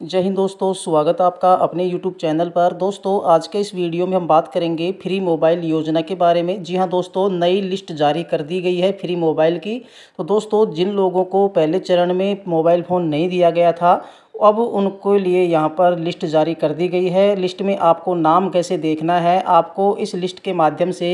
जय हिंद दोस्तों, स्वागत है आपका अपने यूट्यूब चैनल पर। दोस्तों, आज के इस वीडियो में हम बात करेंगे फ्री मोबाइल योजना के बारे में। जी हाँ दोस्तों, नई लिस्ट जारी कर दी गई है फ्री मोबाइल की। तो दोस्तों, जिन लोगों को पहले चरण में मोबाइल फ़ोन नहीं दिया गया था अब उनको लिए यहाँ पर लिस्ट जारी कर दी गई है। लिस्ट में आपको नाम कैसे देखना है, आपको इस लिस्ट के माध्यम से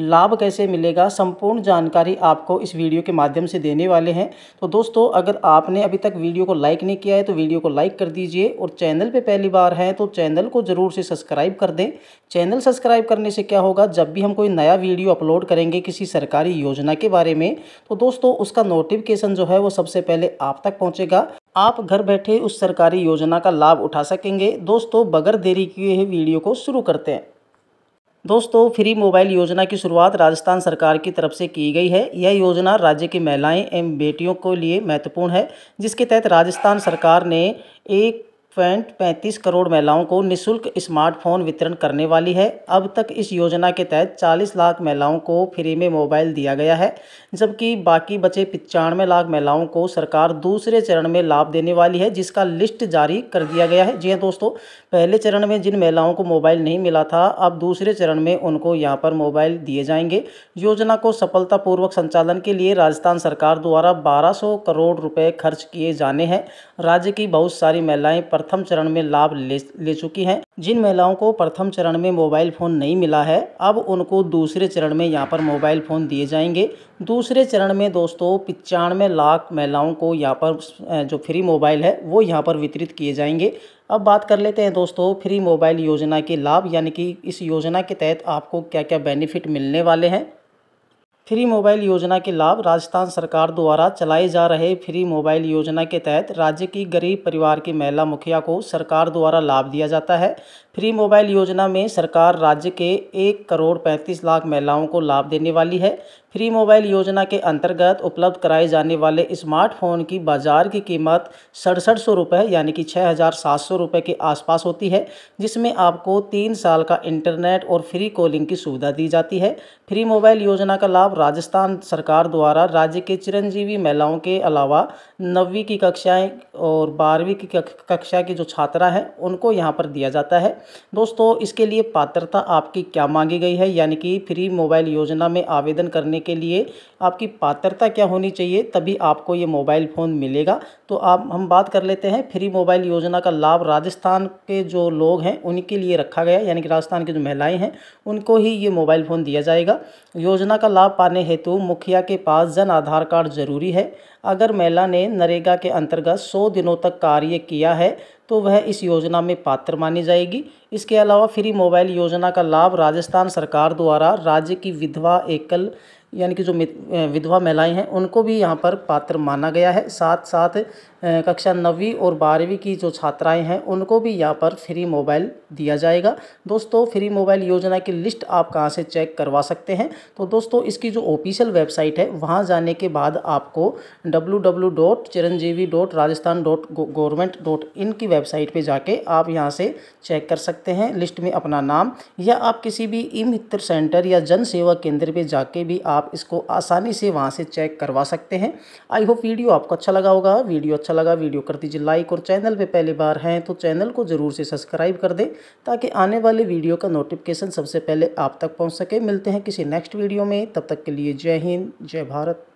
लाभ कैसे मिलेगा, संपूर्ण जानकारी आपको इस वीडियो के माध्यम से देने वाले हैं। तो दोस्तों, अगर आपने अभी तक वीडियो को लाइक नहीं किया है तो वीडियो को लाइक कर दीजिए और चैनल पर पहली बार हैं तो चैनल को ज़रूर से सब्सक्राइब कर दें। चैनल सब्सक्राइब करने से क्या होगा, जब भी हम कोई नया वीडियो अपलोड करेंगे किसी सरकारी योजना के बारे में तो दोस्तों, उसका नोटिफिकेशन जो है, वो सबसे पहले आप तक पहुँचेगा। आप घर बैठे उस सरकारी योजना का लाभ उठा सकेंगे। दोस्तों, बगैर देरी किए हुए वीडियो को शुरू करते हैं। दोस्तों, फ्री मोबाइल योजना की शुरुआत राजस्थान सरकार की तरफ़ से की गई है। यह योजना राज्य की महिलाएँ एवं बेटियों के लिए महत्वपूर्ण है, जिसके तहत राजस्थान सरकार ने एक पॉइंट पैंतीस करोड़ महिलाओं को निशुल्क स्मार्टफ़ोन वितरण करने वाली है। अब तक इस योजना के तहत 40 लाख महिलाओं को फ्री में मोबाइल दिया गया है, जबकि बाकी बचे पचानवे लाख महिलाओं को सरकार दूसरे चरण में लाभ देने वाली है, जिसका लिस्ट जारी कर दिया गया है। जी हाँ दोस्तों, पहले चरण में जिन महिलाओं को मोबाइल नहीं मिला था, अब दूसरे चरण में उनको यहाँ पर मोबाइल दिए जाएँगे। योजना को सफलतापूर्वक संचालन के लिए राजस्थान सरकार द्वारा बारह करोड़ रुपये खर्च किए जाने हैं। राज्य की बहुत सारी महिलाएँ प्रथम चरण में लाभ ले ले चुकी हैं। जिन महिलाओं को प्रथम चरण में मोबाइल फ़ोन नहीं मिला है, अब उनको दूसरे चरण में यहाँ पर मोबाइल फ़ोन दिए जाएँगे। दूसरे चरण में दोस्तों पचानवे लाख महिलाओं को यहाँ पर जो फ्री मोबाइल है, वो यहाँ पर वितरित किए जाएँगे। अब बात कर लेते हैं दोस्तों फ्री मोबाइल योजना के लाभ, यानी कि इस योजना के तहत आपको क्या क्या बेनिफिट मिलने वाले हैं। फ्री मोबाइल योजना के लाभ राजस्थान सरकार द्वारा चलाए जा रहे फ्री मोबाइल योजना के तहत राज्य की गरीब परिवार की महिला मुखिया को सरकार द्वारा लाभ दिया जाता है। फ्री मोबाइल योजना में सरकार राज्य के एक करोड़ पैंतीस लाख महिलाओं को लाभ देने वाली है। फ्री मोबाइल योजना के अंतर्गत उपलब्ध कराए जाने वाले स्मार्टफ़ोन की बाज़ार की कीमत सड़सठ सौ रुपये यानी कि छः हज़ार सात सौ रुपये के आसपास होती है, जिसमें आपको तीन साल का इंटरनेट और फ्री कॉलिंग की सुविधा दी जाती है। फ्री मोबाइल योजना का लाभ राजस्थान सरकार द्वारा राज्य के चिरंजीवी महिलाओं के अलावा नवीं की कक्षाएँ और बारहवीं की कक्षा की जो छात्रा हैं, उनको यहाँ पर दिया जाता है। दोस्तों, इसके लिए पात्रता आपकी क्या मांगी गई है? यानी कि फ्री मोबाइल योजना में आवेदन करने के लिए आपकी पात्रता क्या होनी चाहिए? तभी आपको ये मोबाइल फ़ोन मिलेगा। तो आप, हम बात कर लेते हैं। फ्री मोबाइल योजना का लाभ राजस्थान के जो लोग हैं, उनके लिए रखा गया यानी कि राजस्थान की जो महिलाएँ हैं, उनको ही ये मोबाइल फ़ोन दिया जाएगा। योजना का लाभ पाने हेतु मुखिया के पास जन आधार कार्ड ज़रूरी है। अगर महिला ने नरेगा के अंतर्गत 100 दिनों तक कार्य किया है तो वह इस योजना में पात्र मानी जाएगी। इसके अलावा फ्री मोबाइल योजना का लाभ राजस्थान सरकार द्वारा राज्य की विधवा एकल यानी कि जो विधवा महिलाएँ हैं, उनको भी यहाँ पर पात्र माना गया है। साथ साथ कक्षा नवीं और बारहवीं की जो छात्राएँ हैं, उनको भी यहाँ पर फ्री मोबाइल दिया जाएगा। दोस्तों, फ्री मोबाइल योजना की लिस्ट आप कहाँ से चेक करवा सकते हैं? तो दोस्तों, इसकी जो ऑफिशियल वेबसाइट है, वहाँ जाने के बाद आपको W W dot Chiranjeevi dot Rajasthan dot government dot की वेबसाइट पर जाके आप यहाँ से चेक कर सकते हैं। लिस्ट में अपना नाम या आप किसी भी ई मित्र सेंटर या जन सेवा केंद्र पर जाके भी आप इसको आसानी से वहाँ से चेक करवा सकते हैं। आई होप वीडियो आपको अच्छा लगा होगा। वीडियो अच्छा लगा, वीडियो कर दीजिए लाइक और चैनल पर पहली बार हैं तो चैनल को ज़रूर से सब्सक्राइब कर दें ताकि आने वाले वीडियो का नोटिफिकेशन सबसे पहले आप तक पहुँच सके। मिलते हैं किसी नेक्स्ट वीडियो में। तब तक के लिए जय हिंद, जय भारत।